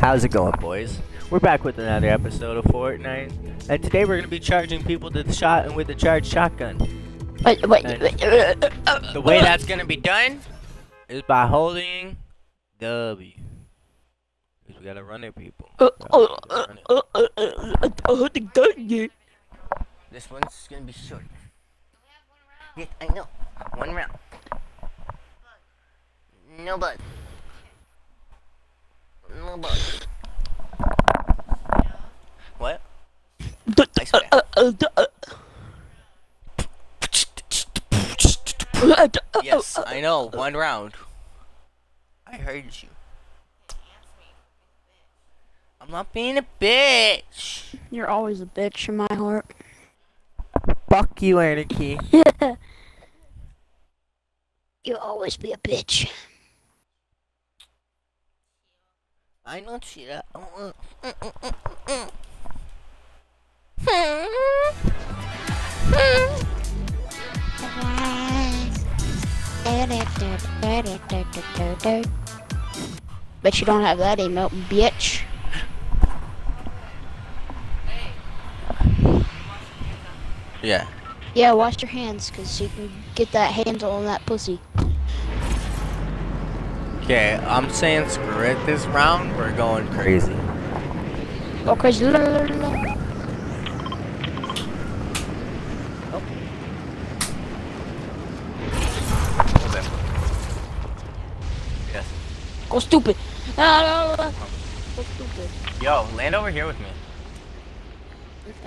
How's it going, boys? We're back with another episode of Fortnite, and today we're gonna be charging people to the shot and with the charged shotgun. Wait, wait, wait, The way that's gonna be done is by holding W. 'Cause we gotta run it, people. uh, We uh, uh, uh, the gun here. This one's gonna be short. Yeah, I know. One round. No bud. No bud. What? I swear. uh, uh, the- uh, the- Yes, I know. One round. I heard you. I'm not being a bitch. You're always a bitch in my heart. Fuck you, Anarchy. You'll always be a bitch. I don't know Cheetah. Bet you don't have that emote, bitch. Yeah. Yeah, wash your hands, cause you can get that handle on that pussy. Okay, I'm saying screw it this round. We're going crazy. Go crazy. Go stupid. Go stupid. Yo, land over here with me.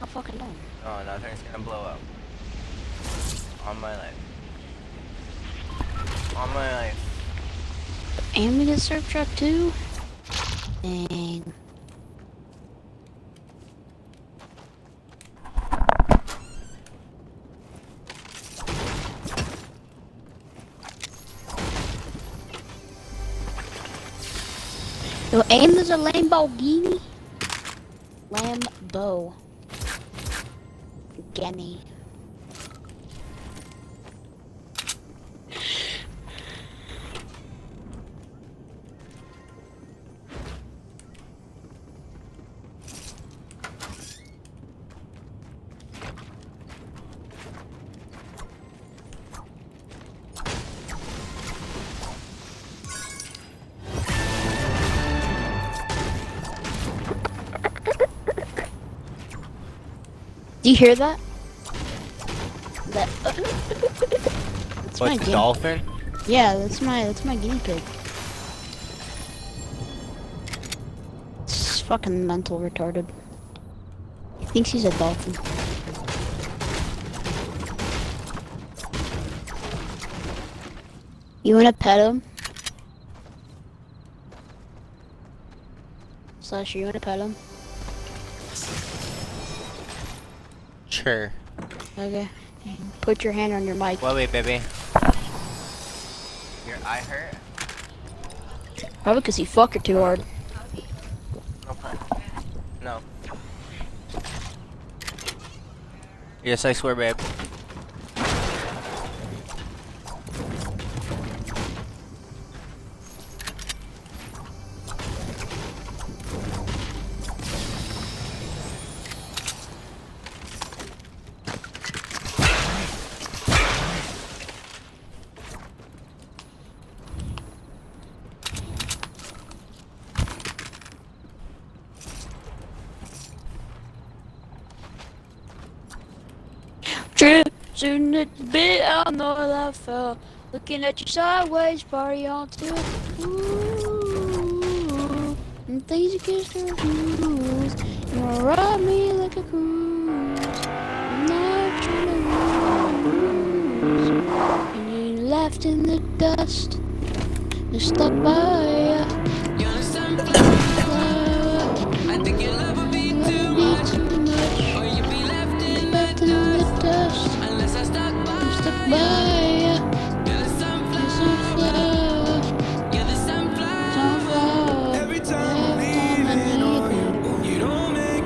I'm fucking? Oh, nothing's gonna blow up. On my life. On my life. And we get surf truck too? Dang. Yo, aim is a Lamborghini? Lambo. Genny. Do you hear that? That. Uh, that's my the dolphin? Yeah, that's my that's my guinea pig. It's fucking mental retarded. He thinks he's a dolphin. You wanna pet him? Slash, you wanna pet him? Sure. Okay. Put your hand on your mic. Wait, wait, baby. Your eye hurt? Probably because he fucked her too hard. Okay. No. Yes, I swear, babe. Chasing the bit, I know that I fell. Looking at you sideways, party on too. Ooh, and things against the rules. You wanna ride me like a cruise. I'm not trying to lose. And you left in the dust. You stuck by ya. I think your love would be too me much, too much. or you'd be left in the in the dust. dust. I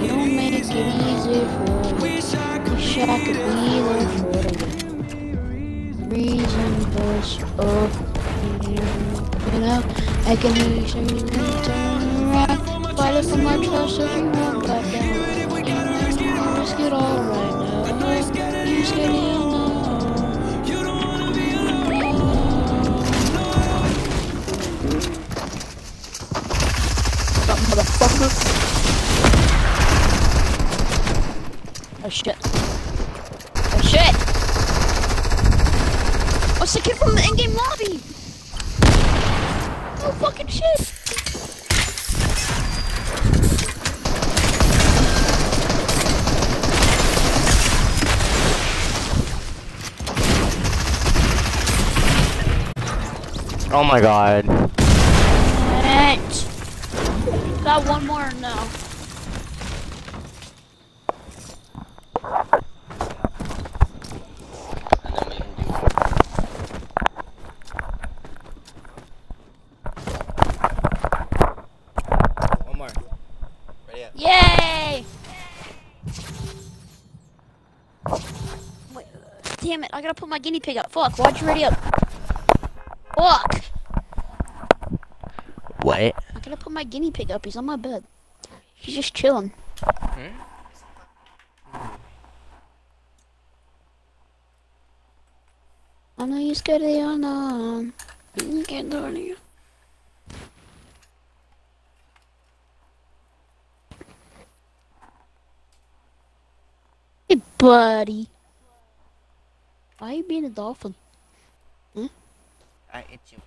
don't make it it for you. Can turn around. Ready for my trust if you want back down. Risk it all right motherfucker. Oh shit. Oh shit! Oh, What's the kid from the in-game lobby? Oh fucking shit! Oh my god. Right. Got one more now. And then we can do one more. Ready up. Yay! Wait, damn it, I gotta put my guinea pig up. Fuck, why'd you ready up? Fuck! What? I gotta put my guinea pig up. He's on my bed. He's just chilling. Hmm? I know you're scared of the unknown. You can't do anything. Hey, buddy. Why are you being a dolphin? Hmm? I itch you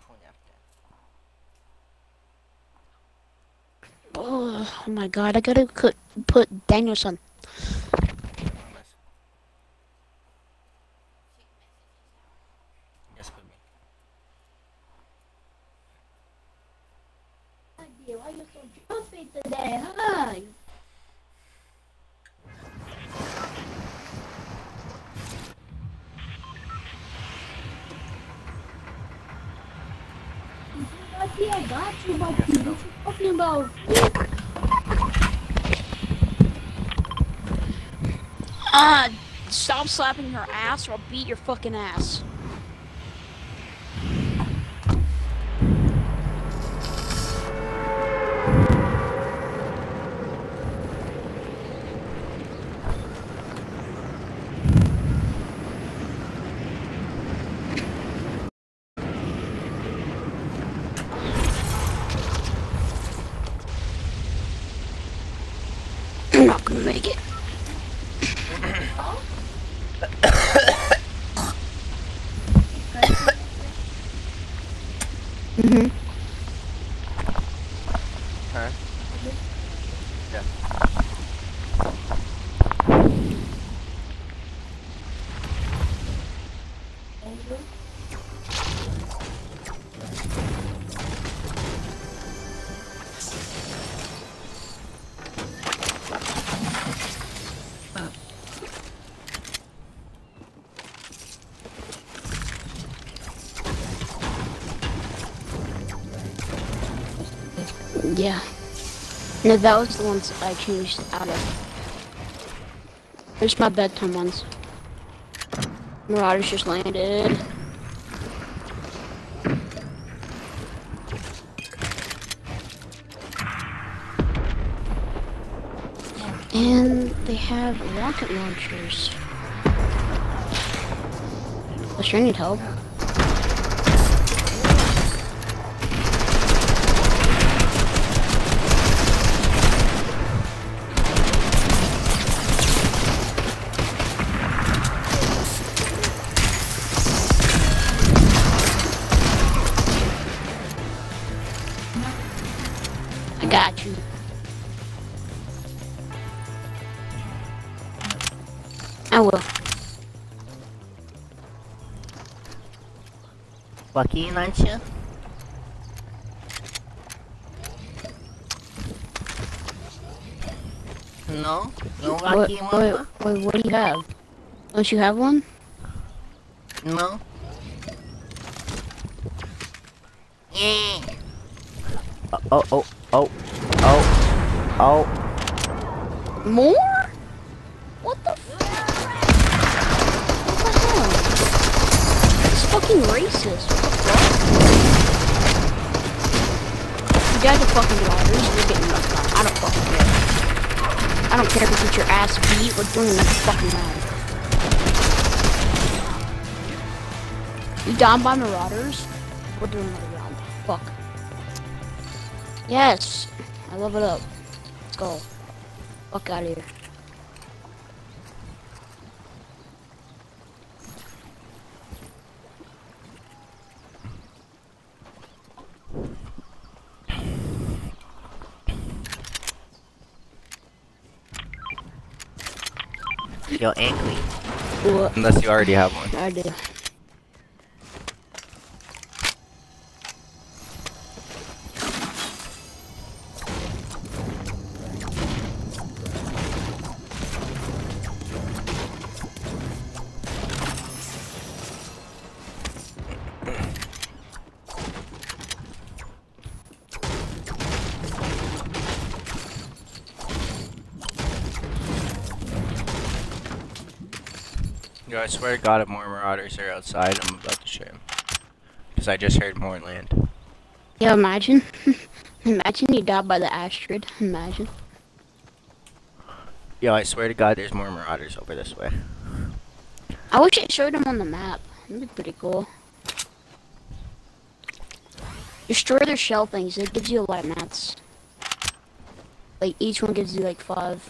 Oh, my god, I gotta put Danielson. Yes, put me. Why you so jumpy today, huh? I got you, buddy. What you talking about? Ah, stop slapping her ass or I'll beat your fucking ass. Yeah. No, that was the ones I changed out of. There's my bedtime ones. Marauders just landed. And they have rocket launchers. I sure need help. Lucky launcher? No? No Wait, lucky wait, wait, what do you have? Don't you have one? No? Yeah. Oh, oh, oh, oh, oh. More? Fucking racist. You guys are fucking daughters. You're getting left out. I don't care. I don't care if you get your ass beat. We're doing another fucking round. You down by Marauders? We're doing another round. Fuck. Yes. I love it up. Let's go. Fuck out of here. Yo, Ankly. What? Unless you already have one. I do. Yo, I swear to God, if more Marauders are outside, I'm about to shoot him. Because I just heard more land. Yeah, imagine. imagine you died by the Astrid. Imagine. Yo, I swear to God, there's more Marauders over this way. I wish it showed them on the map. That'd be pretty cool. Destroy their shell things. It gives you a lot of mats. Like each one gives you like five.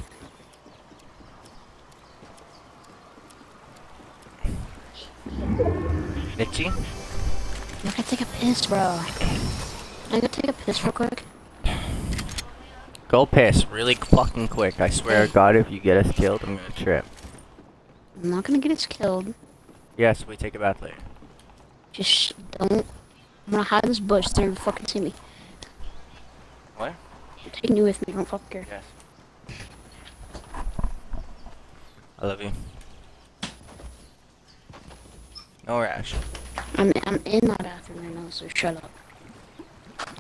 Nitchy? I gotta take a piss, bro. I gotta take a piss real quick. Go piss really fucking quick. I swear to God, if you get us killed, I'm gonna trip. I'm not gonna get us killed. Yes, we take a bath later. Just don't. I'm gonna hide in this bush. They're gonna fucking see me. What? I'm taking you with me. I don't fucking care. Yes. I love you. No rash. I'm I'm in my bathroom right now, so shut up.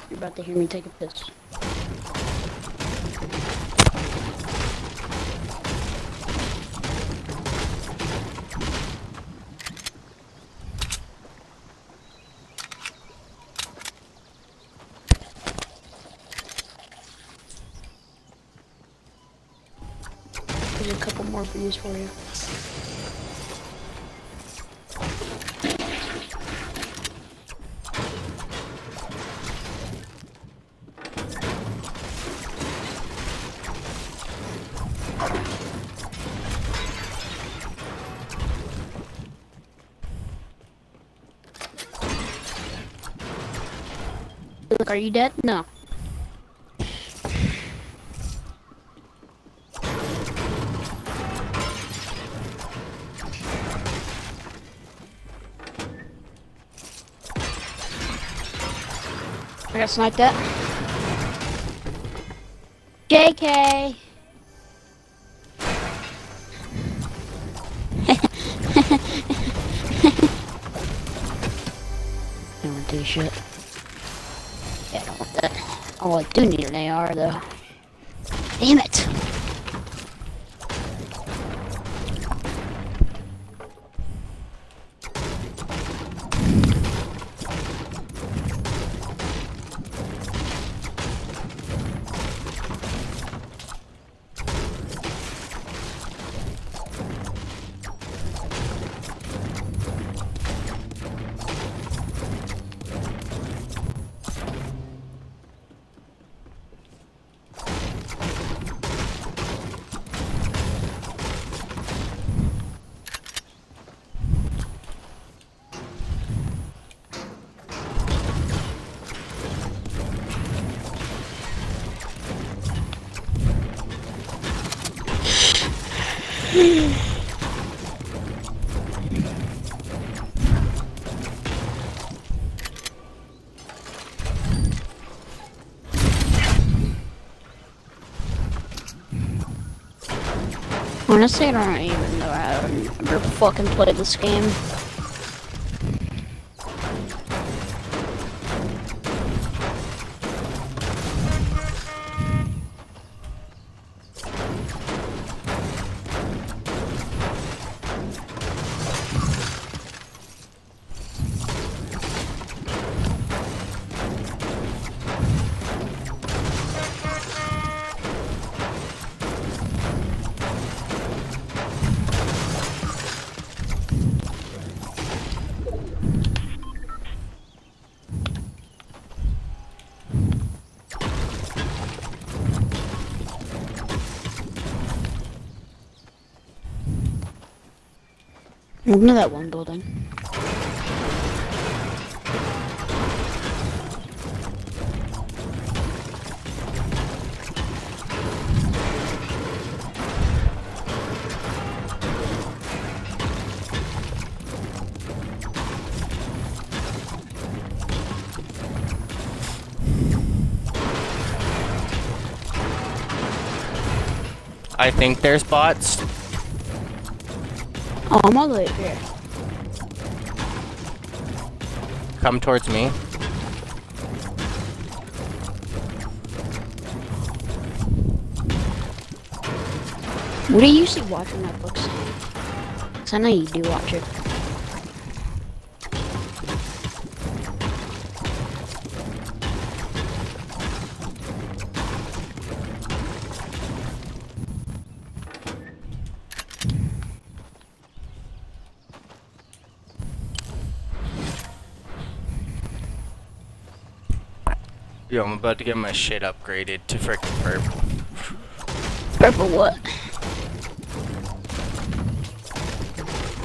You're about to hear me take a piss. There's a couple more views for you. Look, are you dead? No. I got sniped at. JK! Don't do shit. Yeah, I don't want that. Oh, I do need an AR though. Damn it! Honestly, I don't even know how to ever fucking play this game. At that one building. I think there's bots. Oh, I'm all the way here. Come towards me. What do you usually watch on Netflix? Cause I know you do watch it. Yo, I'm about to get my shit upgraded to freaking purple. Purple what?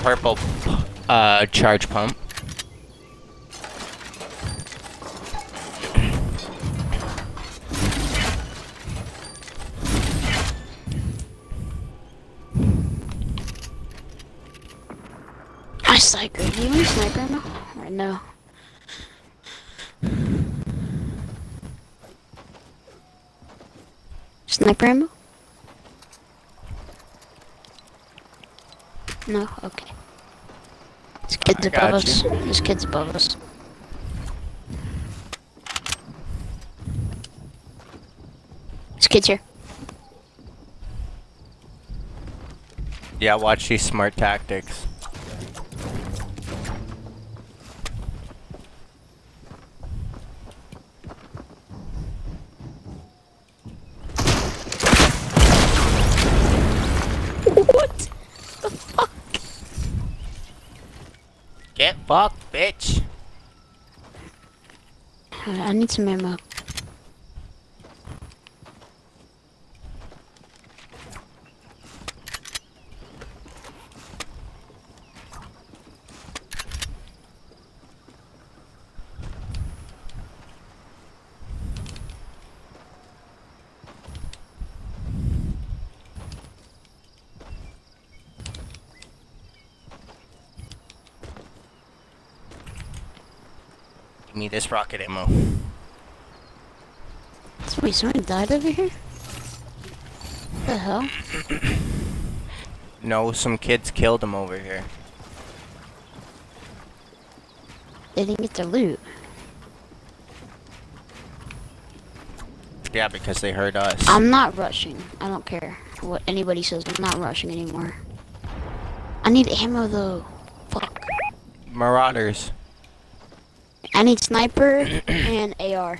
Purple, uh, charge pump. I sniper. Do you want a sniper ammo? Or no? Sniper ammo? No? Okay. This kid's above got us. This kid's above us. This kid's here. Yeah, watch these smart tactics. What the fuck? Get fucked, bitch. Alright, I need some ammo. Me this rocket ammo. Wait, someone died over here? What the hell? No, some kids killed him over here. They didn't get their loot. Yeah, because they heard us. I'm not rushing. I don't care what anybody says. I'm not rushing anymore. I need ammo though. Fuck. Marauders. I need sniper and AR.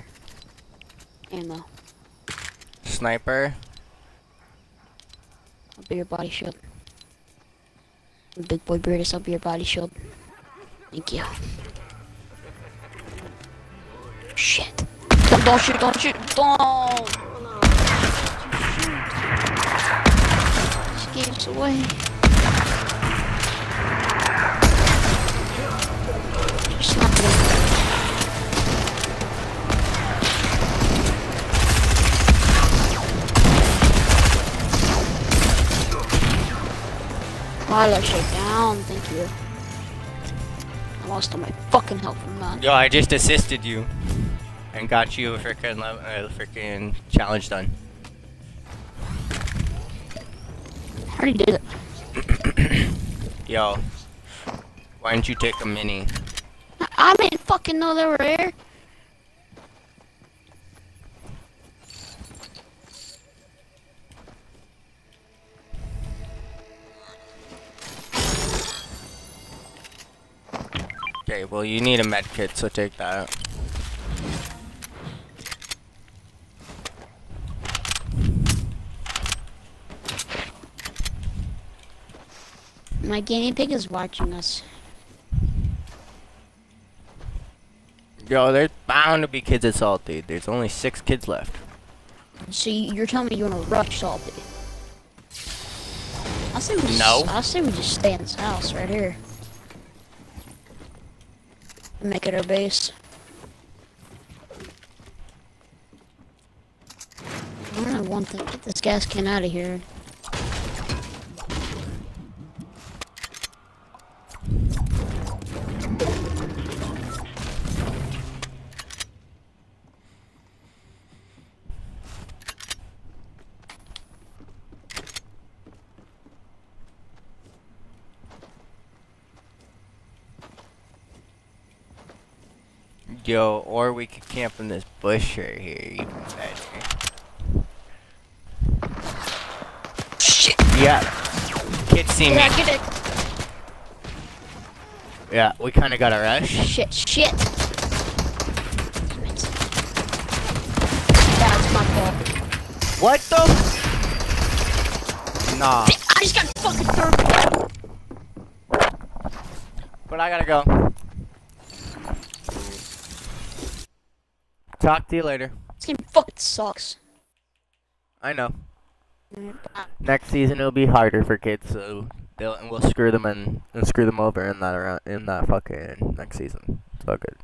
Ammo. Sniper. I'll be your body shield. Big boy Brutus, I'll be your body shield. Thank you. Shit. Don't, don't shoot, don't shoot, don't! Gave us away. I got shut down, thank you. I lost all my fucking health from that. Yo, I just assisted you. And got you a freaking uh, freaking challenge done. I already did it. Yo. Why didn't you take a mini? I- I didn't fucking know they were there. Okay, well you need a med kit, so take that. My guinea pig is watching us. Yo, there's bound to be kids assaulted. There's only six kids left. So you- you're telling me you want to rush salty? I say we just, No. I say we just stay in this house right here. Make it our base. I want to get this gas can out of here. Yo, or we could camp in this bush right here. Even better. Shit! Yeah. Kids see me. Yeah, get it! Yeah, we kind of got a rush. Shit, shit! That's my fault. What the? Nah. I just got fucking third. But I gotta go. Talk to you later. This game fucking sucks. I know. Next season it'll be harder for kids, so they'll and we'll screw them in and screw them over in that around in that fucking next season. It's all good.